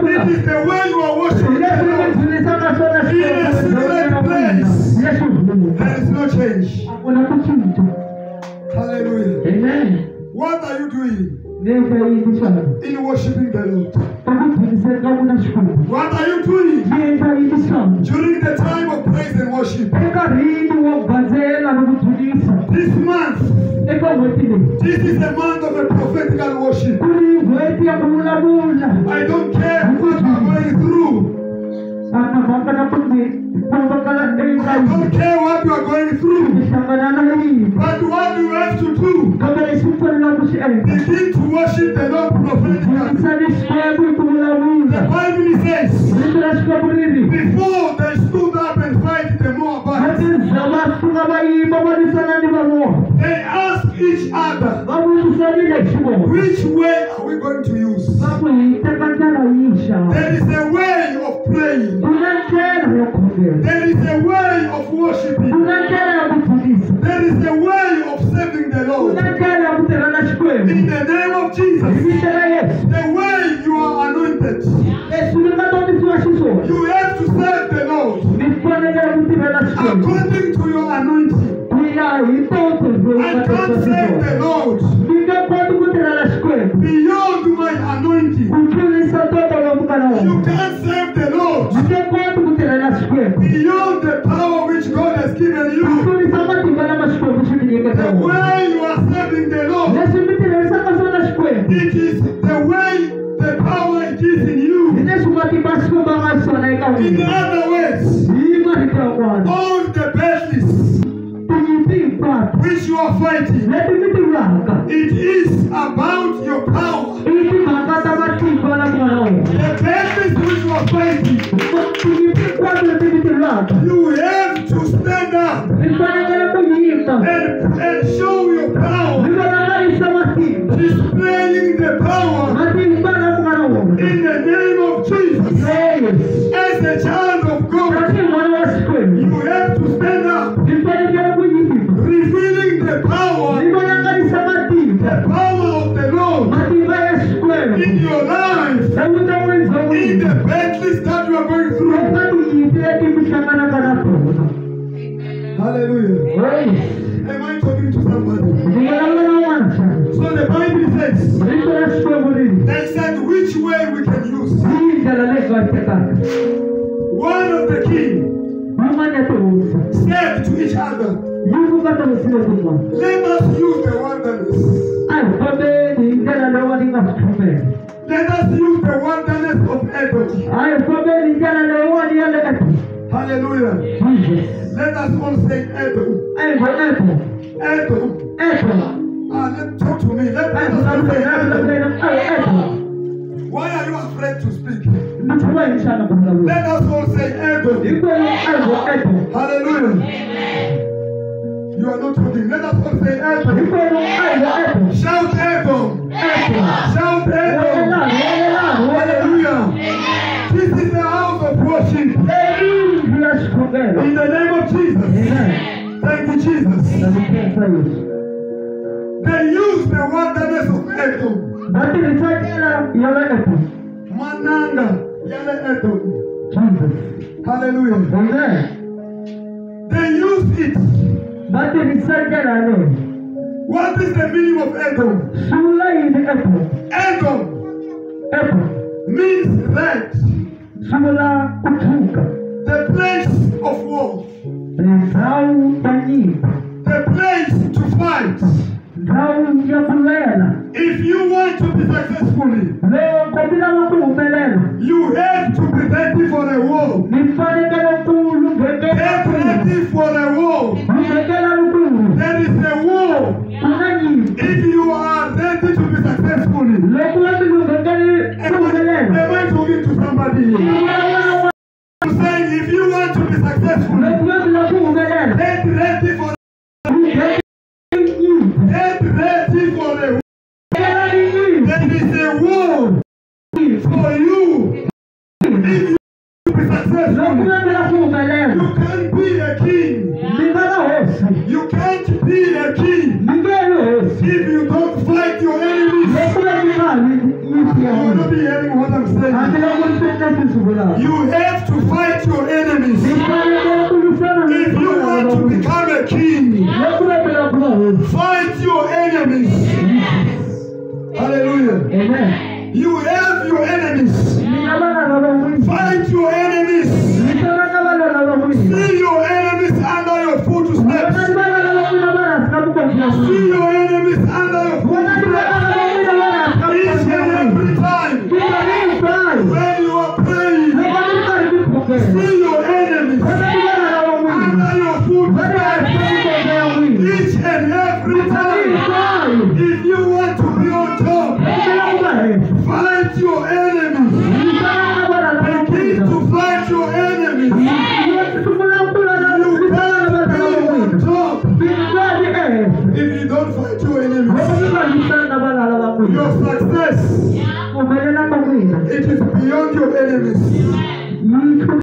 kuvuga It is the way you are worshiping. Yesu the Lord. nimutulisanga sona yesu There is no change. hakuna kuchinja Hallelujah. amen. What are you doing? Neva yindi sana in worshiping the Lord? pakutulisenga kunashukuru What are you doing? Neva yindi sana during the time of praise and worship? ekarhini wo gazela nokutulisa This month, eka n'hweti leyi this is the month of a prophetical worship. kuri n'hweti ya ku vulavula I don't care what you are going through. ana mhaka na kuti kuvakala I don't care what you are going through. hlangana na yini But what you have to do, kambe lexi u fanelaka ku xi endla eh. begin to worship the Lord prophetically. yisa ni xikwembu hi ku The Bible says, rito ra xikwembu riri before they stood up and they ask each other, which way are we going to use? There is a way of praying. There is a way of worshiping. There is a way of serving the Lord. In the name of Jesus, the way you are anointed, you have to serve according to your anointing. hi ntoto lowu I nga can't tonisiwa serve the Lord. Mi nge koti ku tirhela xikwembu beyond my anointing. ku tlurisa ntoto lowu nga na You can't serve the Lord. Mi nge koti ku tirhela xikwembu beyond the power which God has given you. tlurisa matimba lama xikwembu xi mi nyiketa The way you are serving the Lord, leswi mi tirhisaka swona xikwembu it is the way, the power it is in you. leswi matimba xikwembu a nga swona eka In other words, hi marito yan'wana all the battles which you are fighting, leti mi ti lwaka it is about your power. i timhaka ta matimba lama nga na wena The battles which you are fighting, tinyimpi hinkwato leti mi you have to stand up mi fanekele ku yima and, and show your power, displaying the power matimba lama nga na wona in the name of Jesus. Hallelujah. yes Am I talking to somebody? na So the Bible says, rito ra xikwembu riri they said which way we can use. hi ndlela leyi nga tekaka One of the king said to each other, yi vuka tihosi letin'wana Let us use the wilderness. a hi fambeni hi ndlela leyiwani yi nga swi khomela Let us use the wilderness of Edom. Hallelujah. jesus Let us all say Edom. a hi vo eto Ah, let talk to me. Let, let us all say Edom. vulavula a hi eto Why are you afraid to speak? mi chuva hi xana ku vulavula Let us all say Edom. hinkwenu a hi vo eto Hallelujah. You are not talking. Let us all say Edom. Jesus. They used the word that wilderness of Edom. Mananga, Edom. Jesus. Hallelujah. Amen. They used it. What is the meaning of Edom? Edom. Edom. Edom. Means that Shula red. The place of war. Ndhawu ta nyimpi The place to fight. ndhawu ya ku lela If you want to be successfully, loko mi lava ku humelela you have to be ready for a war. Get ready for a war. There is a war. ku na nyimpi If you are ready to be successfully, loko va mi lunghekele am I, talking to somebody? I'm saying if you want to be successful, loko va mi lava ku humelela get ready for nyimpi get ready for a war. lunghekela nyimpi There is a war for you. If you be successful, va mi lava ku humelela you can't be a king. mi nga na hosi You can't be a king mi nge ri hosi if you don't fight your enemies. loko va mi nga vi nyimpi ya You will not be hearing what I'm saying. You have to fight become a king, fight your enemies. Hallelujah. amen You have your enemies. Fight your enemies. nitoraka bana babamwini See your enemies under your footsteps. Abana bana babamwini bana sikamukwatira See your enemies under your footsteps. Each and every time when you are praying, see fight your enemies. Bana Begin to fight your enemies. You can't top Kibali eh if you don't fight your enemies. Your success, it is beyond your enemies.